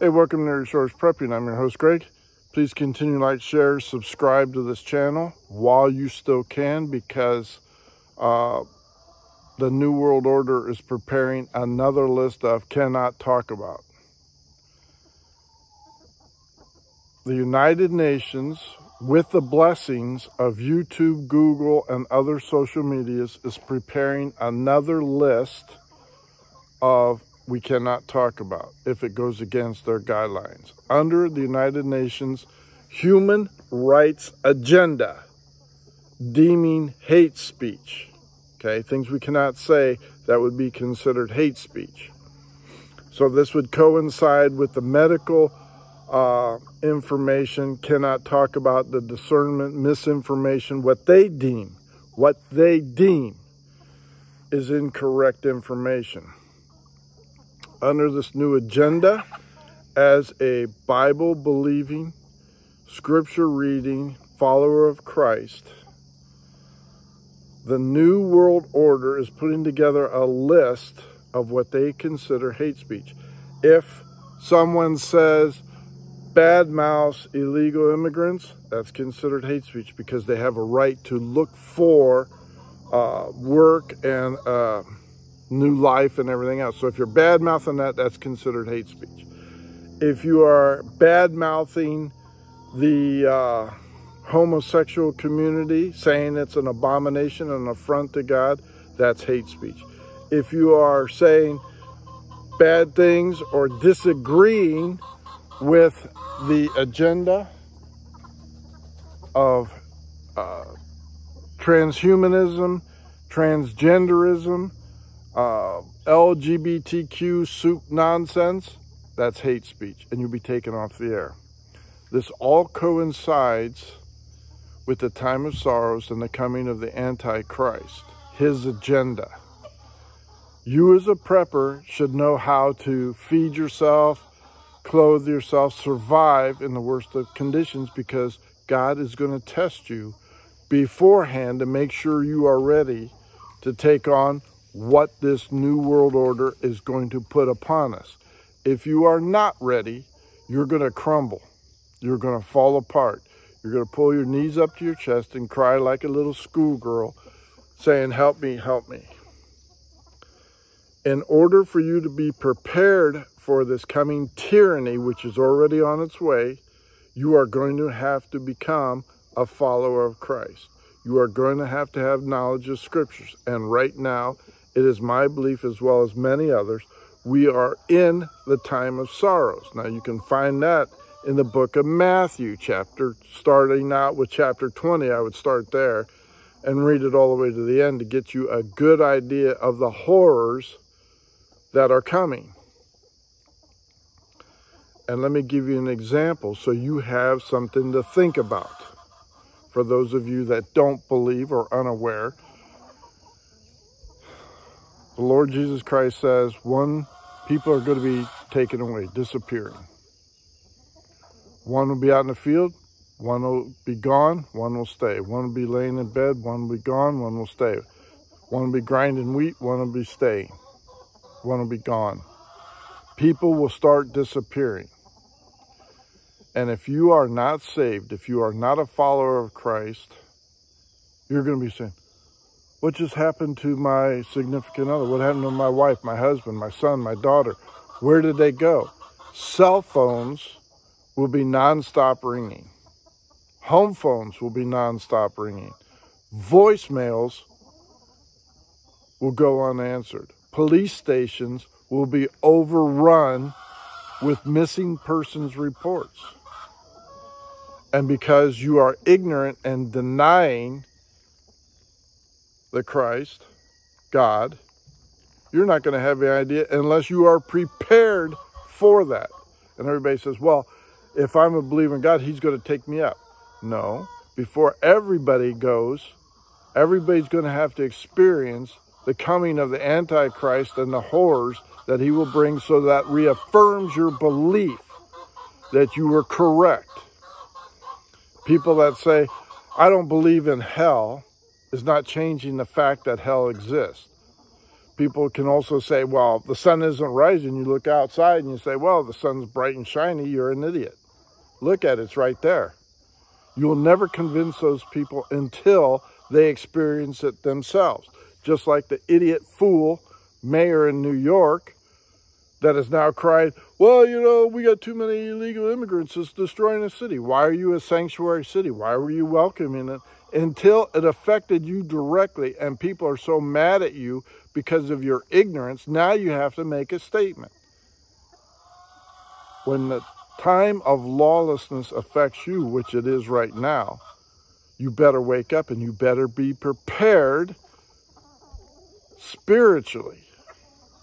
Hey, welcome to Erie Shores Prepping. I'm your host, Greg. Please continue like, share, subscribe to this channel while you still can because uh, the New World Order is preparing another list of cannot talk about. The United Nations, with the blessings of YouTube, Google, and other social medias, is preparing another list of we cannot talk about if it goes against their guidelines. Under the United Nations Human Rights Agenda, deeming hate speech, okay, things we cannot say that would be considered hate speech. So this would coincide with the medical uh, information, cannot talk about the discernment, misinformation, what they deem, what they deem is incorrect information under this new agenda as a Bible believing, scripture reading follower of Christ. The New World Order is putting together a list of what they consider hate speech. If someone says bad mouths illegal immigrants, that's considered hate speech because they have a right to look for uh, work and uh, new life and everything else. So if you're bad mouthing that, that's considered hate speech. If you are bad mouthing the uh, homosexual community, saying it's an abomination and an affront to God, that's hate speech. If you are saying bad things or disagreeing with the agenda of uh, transhumanism, transgenderism, uh, LGBTQ soup nonsense, that's hate speech, and you'll be taken off the air. This all coincides with the time of sorrows and the coming of the Antichrist, his agenda. You as a prepper should know how to feed yourself, clothe yourself, survive in the worst of conditions because God is going to test you beforehand to make sure you are ready to take on what this new world order is going to put upon us. If you are not ready, you're going to crumble. You're going to fall apart. You're going to pull your knees up to your chest and cry like a little schoolgirl saying, help me, help me. In order for you to be prepared for this coming tyranny, which is already on its way, you are going to have to become a follower of Christ. You are going to have to have knowledge of scriptures. And right now, it is my belief, as well as many others, we are in the time of sorrows. Now, you can find that in the book of Matthew, chapter, starting out with chapter 20. I would start there and read it all the way to the end to get you a good idea of the horrors that are coming. And let me give you an example so you have something to think about. For those of you that don't believe or unaware, the Lord Jesus Christ says one, people are going to be taken away, disappearing. One will be out in the field, one will be gone, one will stay. One will be laying in bed, one will be gone, one will stay. One will be grinding wheat, one will be staying. One will be gone. People will start disappearing. And if you are not saved, if you are not a follower of Christ, you're going to be saying, what just happened to my significant other? What happened to my wife, my husband, my son, my daughter? Where did they go? Cell phones will be nonstop ringing. Home phones will be nonstop ringing. Voicemails will go unanswered. Police stations will be overrun with missing persons reports. And because you are ignorant and denying the Christ, God, you're not going to have any idea unless you are prepared for that. And everybody says, well, if I'm a believer in God, he's going to take me up. No, before everybody goes, everybody's going to have to experience the coming of the Antichrist and the horrors that he will bring so that reaffirms your belief that you were correct. People that say, I don't believe in hell, is not changing the fact that hell exists. people can also say, well, the sun isn't rising. You look outside and you say, well, the sun's bright and shiny. You're an idiot. Look at it, it's right there. You'll never convince those people until they experience it themselves. Just like the idiot fool mayor in New York that has now cried, well, you know, we got too many illegal immigrants. It's destroying the city. Why are you a sanctuary city? Why were you welcoming it? Until it affected you directly and people are so mad at you because of your ignorance, now you have to make a statement. When the time of lawlessness affects you, which it is right now, you better wake up and you better be prepared spiritually,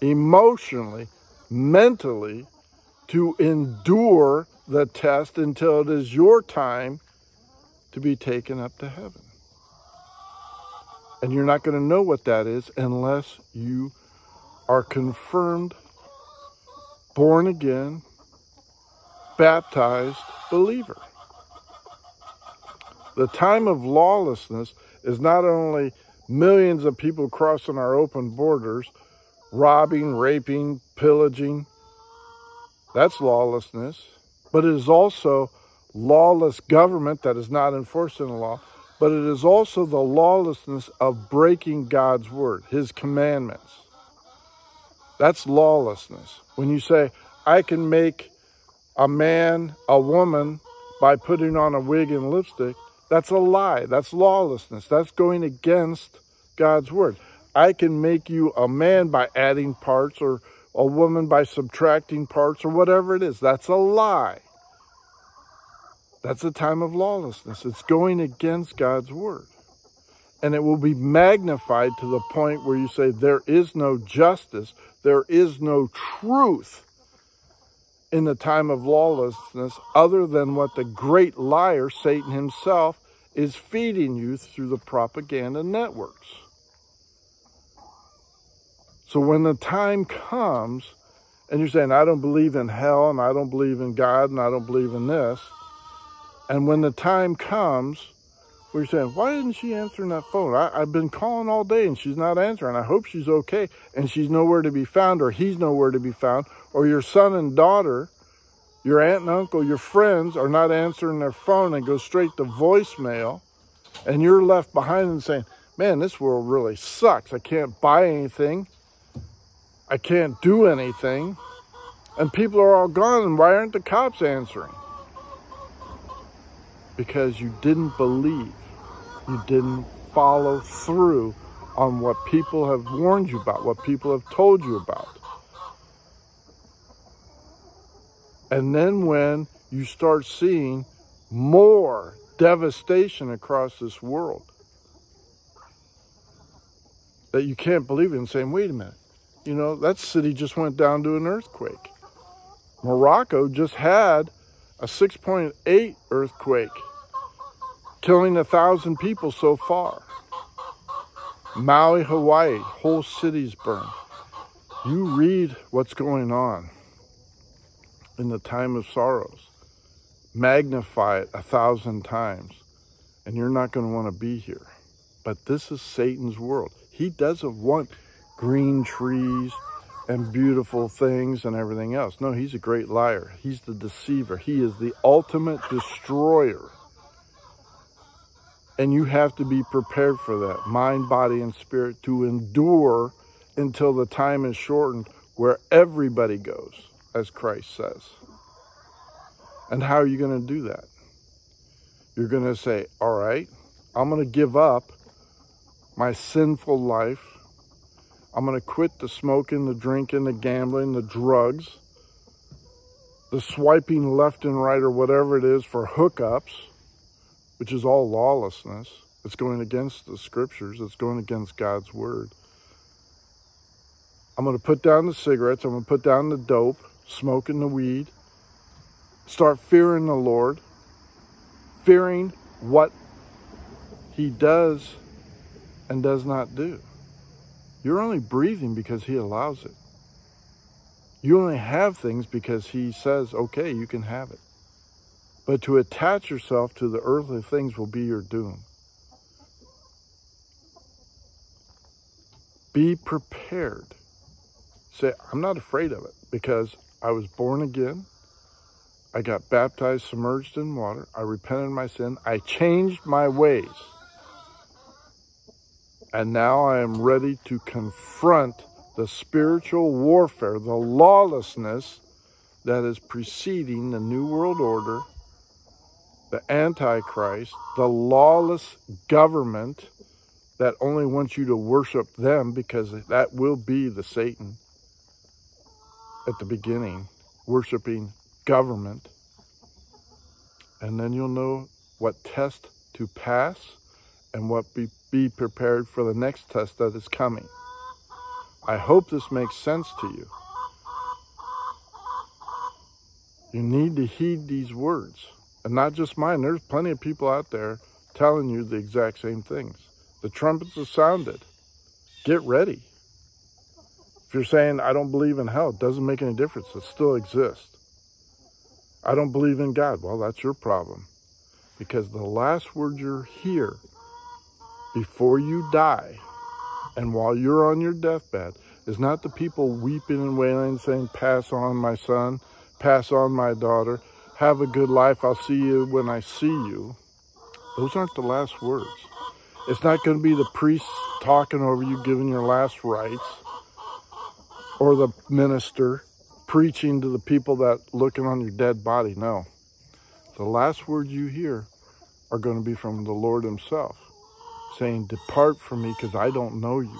emotionally, mentally to endure the test until it is your time to be taken up to heaven. And you're not going to know what that is unless you are confirmed, born again, baptized believer. The time of lawlessness is not only millions of people crossing our open borders, robbing, raping, pillaging. That's lawlessness. But it is also lawless government that is not enforcing the law, but it is also the lawlessness of breaking God's word, his commandments. That's lawlessness. When you say, I can make a man a woman by putting on a wig and lipstick, that's a lie. That's lawlessness. That's going against God's word. I can make you a man by adding parts or a woman by subtracting parts or whatever it is. That's a lie. That's a time of lawlessness. It's going against God's word. And it will be magnified to the point where you say, there is no justice, there is no truth in the time of lawlessness other than what the great liar, Satan himself, is feeding you through the propaganda networks. So when the time comes, and you're saying, I don't believe in hell, and I don't believe in God, and I don't believe in this, and when the time comes, you're saying, why isn't she answering that phone? I, have been calling all day and she's not answering. I hope she's okay and she's nowhere to be found or he's nowhere to be found or your son and daughter, your aunt and uncle, your friends are not answering their phone and go straight to voicemail and you're left behind and saying, man, this world really sucks. I can't buy anything. I can't do anything. And people are all gone and why aren't the cops answering? Because you didn't believe you didn't follow through on what people have warned you about, what people have told you about. And then when you start seeing more devastation across this world, that you can't believe it and saying, wait a minute, you know, that city just went down to an earthquake. Morocco just had a 6.8 earthquake killing a thousand people so far. Maui, Hawaii, whole cities burned. You read what's going on in the time of sorrows. Magnify it a thousand times, and you're not going to want to be here. But this is Satan's world. He doesn't want green trees and beautiful things and everything else. No, he's a great liar. He's the deceiver. He is the ultimate destroyer. And you have to be prepared for that, mind, body, and spirit, to endure until the time is shortened where everybody goes, as Christ says. And how are you going to do that? You're going to say, all right, I'm going to give up my sinful life. I'm going to quit the smoking, the drinking, the gambling, the drugs, the swiping left and right or whatever it is for hookups which is all lawlessness. It's going against the scriptures. It's going against God's word. I'm going to put down the cigarettes. I'm going to put down the dope, smoking the weed. Start fearing the Lord, fearing what he does and does not do. You're only breathing because he allows it. You only have things because he says, okay, you can have it. But to attach yourself to the earthly things will be your doom. Be prepared. Say, I'm not afraid of it because I was born again. I got baptized, submerged in water. I repented my sin. I changed my ways. And now I am ready to confront the spiritual warfare, the lawlessness that is preceding the New World Order, the Antichrist, the lawless government that only wants you to worship them because that will be the Satan at the beginning, worshiping government. And then you'll know what test to pass and what be, be prepared for the next test that is coming. I hope this makes sense to you. You need to heed these words. And not just mine. There's plenty of people out there telling you the exact same things. The trumpets have sounded. Get ready. If you're saying, I don't believe in hell, it doesn't make any difference. It still exists. I don't believe in God. Well, that's your problem. Because the last word you're here before you die and while you're on your deathbed is not the people weeping and wailing saying, pass on my son, pass on my daughter, have a good life, I'll see you when I see you. Those aren't the last words. It's not going to be the priest talking over you, giving your last rites, or the minister preaching to the people that looking on your dead body. No. The last words you hear are going to be from the Lord himself saying, depart from me because I don't know you.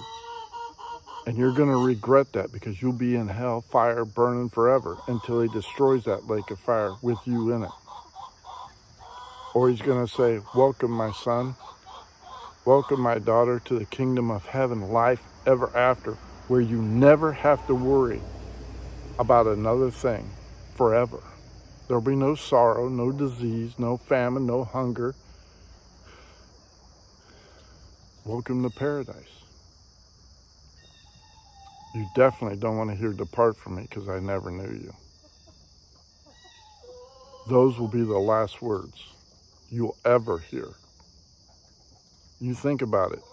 And you're going to regret that because you'll be in hell, fire burning forever until he destroys that lake of fire with you in it. Or he's going to say, welcome my son, welcome my daughter to the kingdom of heaven, life ever after, where you never have to worry about another thing forever. There'll be no sorrow, no disease, no famine, no hunger. Welcome to paradise. You definitely don't want to hear depart from me because I never knew you. Those will be the last words you'll ever hear. You think about it.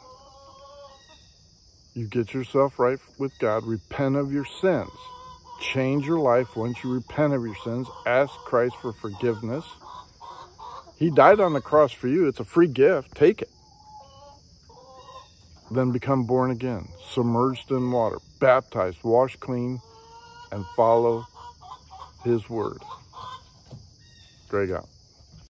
You get yourself right with God, repent of your sins, change your life once you repent of your sins, ask Christ for forgiveness. He died on the cross for you. It's a free gift. Take it then become born again, submerged in water, baptized, washed clean, and follow his word. Greg out.